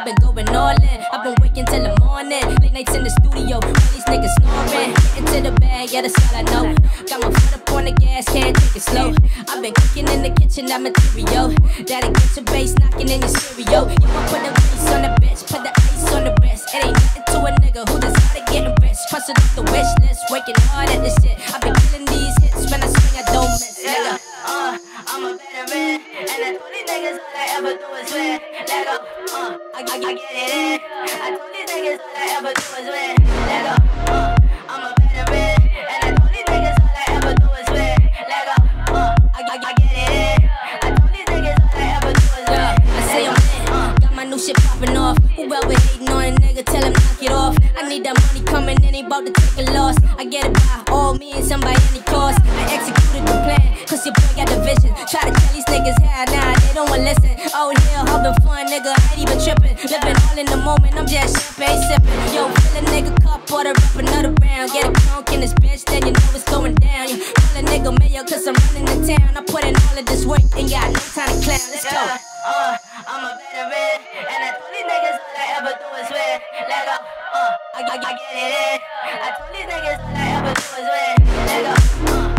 I've been going all in. I've been waking till the morning. Late nights in the studio. These niggas snoring. Getting to the bag, yeah, that's all I know. Got my foot up on the gas, can't take it slow. I've been cooking in the kitchen, that material. That'll get your bass knocking in your stereo. You want put the ice on the bitch, put the ice on the wrist. It ain't nothing to a nigga who decided getting rich. Crossing off the wish list, working hard at this shit. I've been killing these hits when I swing, I don't miss. Nigga. I'm a veteran, and I told these niggas all I ever do is win. Let go, uh, I, I, I get it in. I told these niggas all I ever do is win. Shit popping off. Whoever hating on a nigga, tell him knock it off. I need that money coming in, ain't about to take a loss. I get it by all means, and by any cost. I executed the plan, cause your boy got the vision. Try to tell these niggas how nah, they don't wanna listen. Oh, yeah, having fun, nigga, I ain't even tripping. Living all in the moment, I'm just champagne sipping. Yo, fill a nigga cup, order up another round. Get a conk in this bitch, then you know it's going down. Yeah, call a nigga mayor, cause I'm running the town. I put in all of this work, ain't got no time to clown. Let's go. I told these niggas all I ever do is win. Let go. Uh.